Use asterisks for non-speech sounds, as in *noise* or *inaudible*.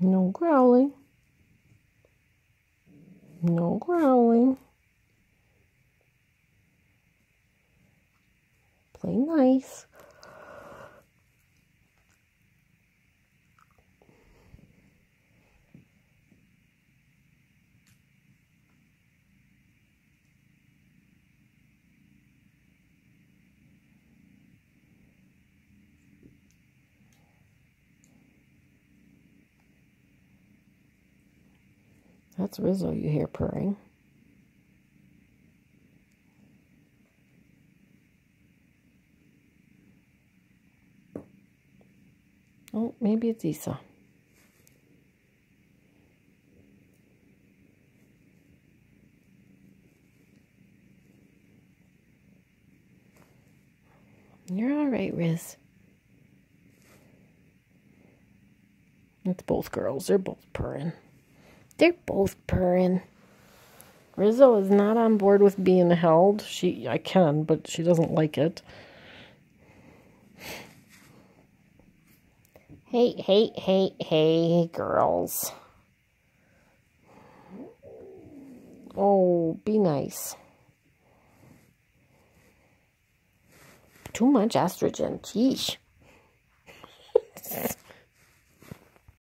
No growling. No growling. Play nice. That's Rizzo you hear purring. Oh, maybe it's Isa. You're all right, Riz. It's both girls. They're both purring. They're both purring. Rizzo is not on board with being held. She, I can, but she doesn't like it. Hey, hey, hey, hey, girls. Oh, be nice. Too much estrogen. Geesh. *laughs*